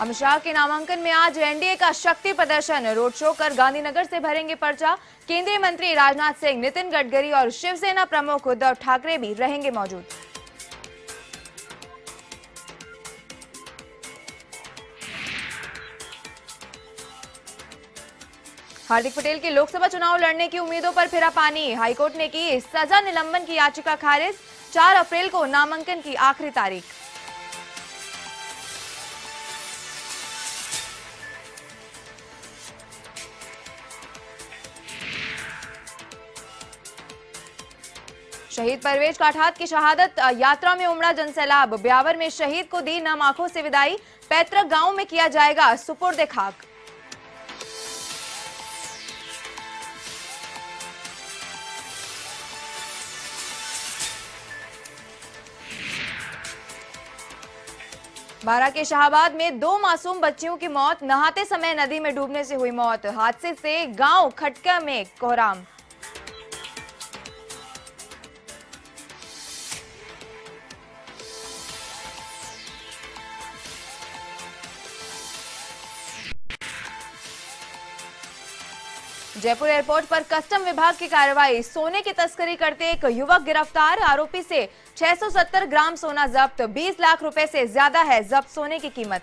अमित शाह के नामांकन में आज एनडीए का शक्ति प्रदर्शन। रोड शो कर गांधीनगर से भरेंगे पर्चा। केंद्रीय मंत्री राजनाथ सिंह, नितिन गडकरी और शिवसेना प्रमुख उद्धव ठाकरे भी रहेंगे मौजूद। हार्दिक पटेल के लोकसभा चुनाव लड़ने की उम्मीदों पर फिरा पानी। हाईकोर्ट ने की सजा निलंबन की याचिका खारिज। 4 अप्रैल को नामांकन की आखिरी तारीख। शहीद परवेज काठात की शहादत यात्रा में उमड़ा जनसैलाब। ब्यावर में शहीद को दी नम आँखों से विदाई। पैतृक गाँव में किया जाएगा सुपुर्द खाक। बारा के शाहबाद में दो मासूम बच्चियों की मौत। नहाते समय नदी में डूबने से हुई मौत। हादसे से गाँव खटका में कोहराम। जयपुर एयरपोर्ट पर कस्टम विभाग की कार्रवाई। सोने की तस्करी करते एक युवक गिरफ़्तार, आरोपी से 670 ग्राम सोना जब्त 20 लाख रुपए से ज़्यादा है जब्त सोने की कीमत।